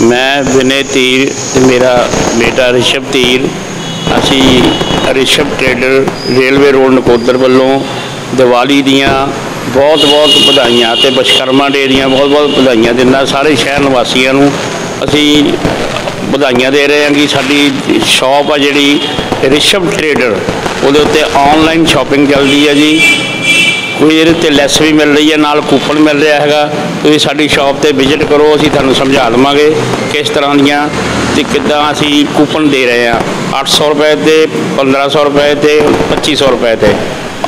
ਮੈਂ ਵਿਨੇ ਤੀਰ ਤੇ ਮੇਰਾ ਬੇਟਾ ਰਿਸ਼ਭ ਤੀਰ। ਅਸੀਂ Rishabh trader railway road Nakodar ਵੱਲੋਂ ਦੀਵਾਲੀ ਦੀਆਂ ਬਹੁਤ ਬਹੁਤ ਵਧਾਈਆਂ ਤੇ ਵਿਸ਼ਕਰਮਾ ਡੇ ਦੀਆਂ ਬਹੁਤ ਬਹੁਤ ਵਧਾਈਆਂ ਦਿੰਦਾ ਸਾਰੇ ਸ਼ਹਿਰ ਨਿਵਾਸੀਆਂ ਨੂੰ ਅਸੀਂ ਵਧਾਈਆਂ ਦੇ ਰਹੇ ਹਾਂ ਕਿ ਸਾਡੀ ਸ਼ਾਪ ਆ ਜਿਹੜੀ ਰਿਸ਼ਭ ਟ੍ਰੇਡਰ, ਉਹਦੇ ਉੱਤੇ ਆਨਲਾਈਨ ਸ਼ਾਪਿੰਗ ਚੱਲਦੀ ਹੈ ਜੀ। ਕੋਈ ਇਹਦੇ ਤੇ ਲੈਸ ਵੀ ਮਿਲ ਰਹੀ ਹੈ, ਨਾਲ ਕੂਪਨ ਮਿਲ ਰਿਹਾ ਹੈਗਾ। ਤੁਸੀਂ ਸਾਡੀ ਸ਼ਾਪ ਤੇ ਵਿਜ਼ਿਟ ਕਰੋ, ਅਸੀਂ ਤੁਹਾਨੂੰ ਸਮਝਾ ਦੇਵਾਂਗੇ ਕਿਸ ਤਰ੍ਹਾਂ ਦੀਆਂ ਤੇ ਕਿੱਦਾਂ ਅਸੀਂ ਕੂਪਨ ਦੇ ਰਹੇ ਹਾਂ। 800 ਰੁਪਏ ਤੇ 1500 ਰੁਪਏ ਤੇ 2500 ਰੁਪਏ ਤੇ।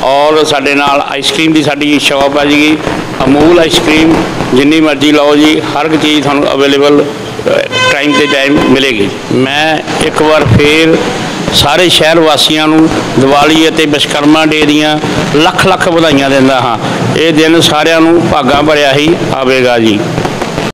ਔਰ ਸਾਡੇ ਨਾਲ ਆਈਸਕ੍ਰੀਮ ਦੀ ਸਾਡੀ ਸ਼ਾਪ ਹੈ ਜੀ। ਅਮੂਲ ਆਈਸਕ੍ਰੀਮ ਜਿੰਨੀ ਮਰਜ਼ੀ ਲਓ ਜੀ, ਹਰ ਇੱਕ ਚੀਜ਼ ਤੁਹਾਨੂੰ ਅਵੇਲੇਬਲ ਟਾਈਮ ਤੇ ਟਾਈਮ ਮਿਲੇਗੀ। ਮੈਂ ਇੱਕ ਵਾਰ ਫੇਰ ਸਾਰੇ ਸ਼ਹਿਰ ਵਾਸੀਆਂ ਨੂੰ ਦੀਵਾਲੀ ਅਤੇ ਵਿਸ਼ਕਰਮਾ ਡੇ ਦੀਆਂ ਲੱਖ ਲੱਖ ਵਧਾਈਆਂ ਦਿੰਦਾ ਹਾਂ। ਇਹ ਦਿਨ ਸਾਰਿਆਂ ਨੂੰ ਭਾਗਾਂ ਭਰਿਆ ਹੀ ਆਵੇਗਾ ਜੀ।